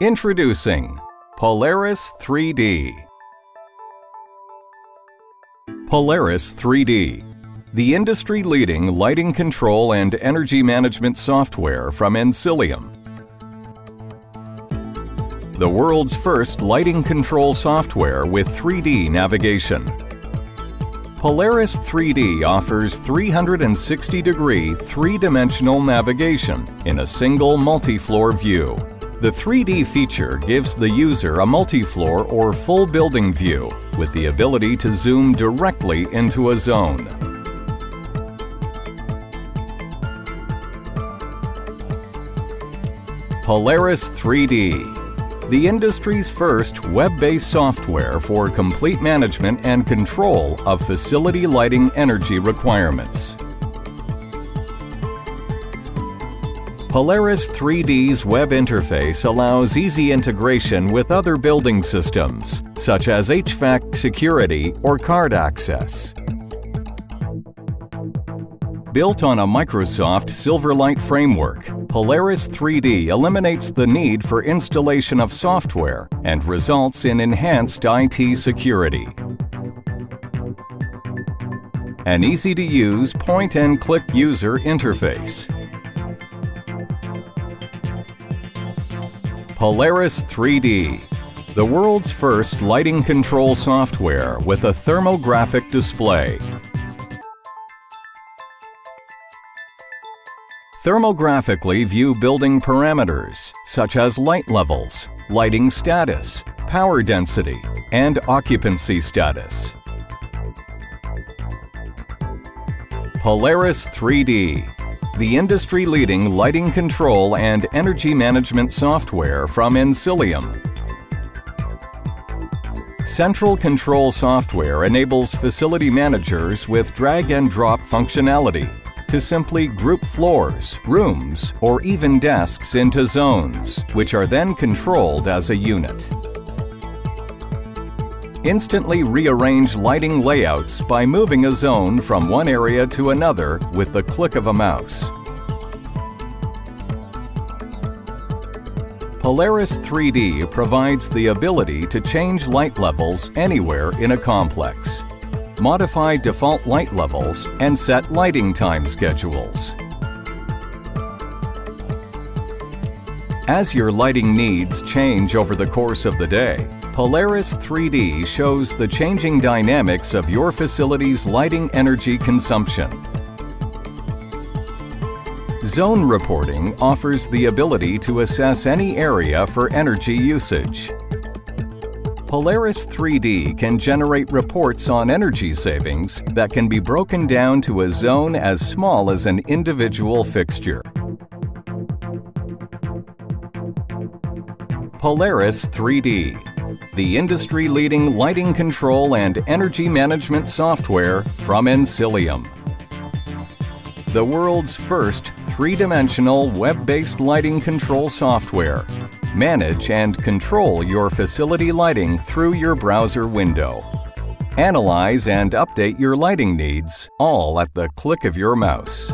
Introducing Polaris 3D. Polaris 3D, the industry-leading lighting control and energy management software from Encelium. The world's first lighting control software with 3D navigation. Polaris 3D offers 360-degree three-dimensional navigation in a single multi-floor view. The 3D feature gives the user a multi-floor or full building view with the ability to zoom directly into a zone. Polaris 3D, the industry's first web-based software for complete management and control of facility lighting energy requirements. Polaris 3D's web interface allows easy integration with other building systems, such as HVAC security or card access. Built on a Microsoft Silverlight framework, Polaris 3D eliminates the need for installation of software and results in enhanced IT security. An easy-to-use point-and-click user interface Polaris 3D, the world's first lighting control software with a thermographic display. Thermographically view building parameters such as light levels, lighting status, power density, and occupancy status. Polaris 3D the industry-leading lighting control and energy management software from Encelium. Central Control software enables facility managers with drag-and-drop functionality to simply group floors, rooms, or even desks into zones, which are then controlled as a unit. Instantly rearrange lighting layouts by moving a zone from one area to another with the click of a mouse. Polaris 3D provides the ability to change light levels anywhere in a complex, modify default light levels, and set lighting time schedules. As your lighting needs change over the course of the day, Polaris 3D shows the changing dynamics of your facility's lighting energy consumption. Zone reporting offers the ability to assess any area for energy usage. Polaris 3D can generate reports on energy savings that can be broken down to a zone as small as an individual fixture. Polaris 3D the industry-leading lighting control and energy management software from Encelium. The world's first three-dimensional web-based lighting control software. Manage and control your facility lighting through your browser window. Analyze and update your lighting needs, all at the click of your mouse.